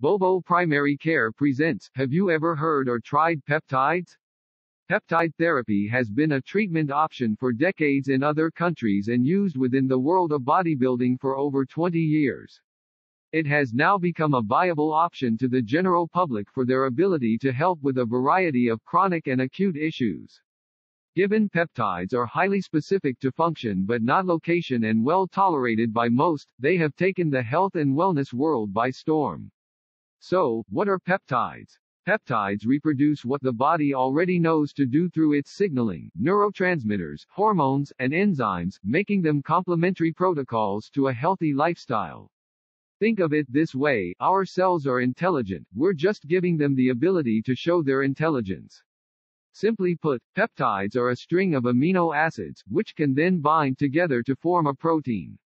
Bobo Primary Care presents Have you ever heard or tried peptides? Peptide therapy has been a treatment option for decades in other countries and used within the world of bodybuilding for over 20 years. It has now become a viable option to the general public for their ability to help with a variety of chronic and acute issues. Given peptides are highly specific to function but not location and well tolerated by most, they have taken the health and wellness world by storm. So, what are peptides? Peptides reproduce what the body already knows to do through its signaling, neurotransmitters, hormones, and enzymes, making them complementary protocols to a healthy lifestyle. Think of it this way, our cells are intelligent, we're just giving them the ability to show their intelligence. Simply put, peptides are a string of amino acids, which can then bind together to form a protein.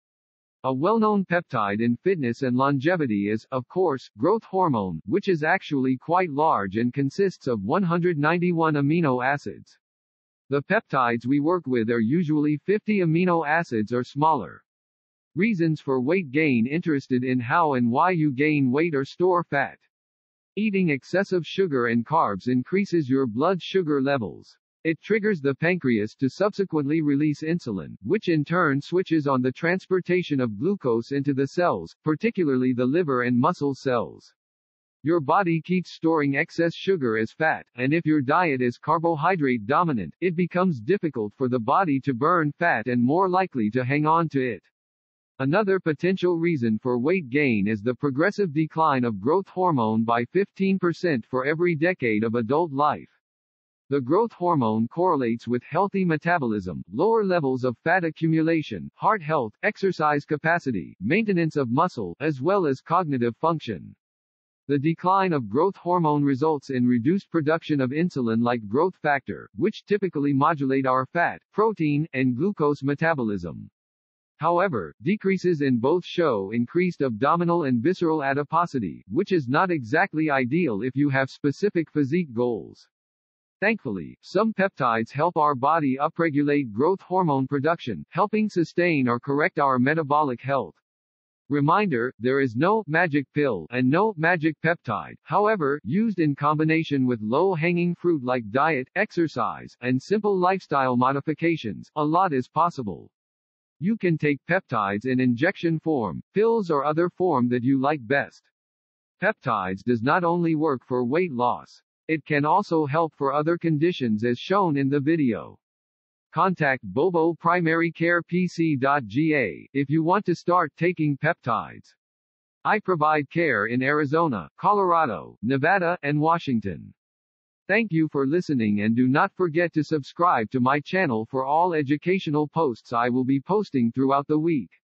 A well-known peptide in fitness and longevity is, of course, growth hormone, which is actually quite large and consists of 191 amino acids. The peptides we work with are usually 50 amino acids or smaller. Reasons for weight gain Interested in how and why you gain weight or store fat. Eating excessive sugar and carbs increases your blood sugar levels. It triggers the pancreas to subsequently release insulin, which in turn switches on the transportation of glucose into the cells, particularly the liver and muscle cells. Your body keeps storing excess sugar as fat, and if your diet is carbohydrate dominant, it becomes difficult for the body to burn fat and more likely to hang on to it. Another potential reason for weight gain is the progressive decline of growth hormone by 15% for every decade of adult life. The growth hormone correlates with healthy metabolism, lower levels of fat accumulation, heart health, exercise capacity, maintenance of muscle, as well as cognitive function. The decline of growth hormone results in reduced production of insulin-like growth factor, which typically modulate our fat, protein, and glucose metabolism. However, decreases in both show increased abdominal and visceral adiposity, which is not exactly ideal if you have specific physique goals. Thankfully, some peptides help our body upregulate growth hormone production, helping sustain or correct our metabolic health. Reminder, there is no magic pill and no magic peptide. However, used in combination with low-hanging fruit like diet, exercise, and simple lifestyle modifications, a lot is possible. You can take peptides in injection form, pills or other form that you like best. Peptides does not only work for weight loss. It can also help for other conditions as shown in the video. Contact Bobo Primary Care PC.ga if you want to start taking peptides. I provide care in Arizona, Colorado, Nevada, and Washington. Thank you for listening and do not forget to subscribe to my channel for all educational posts I will be posting throughout the week.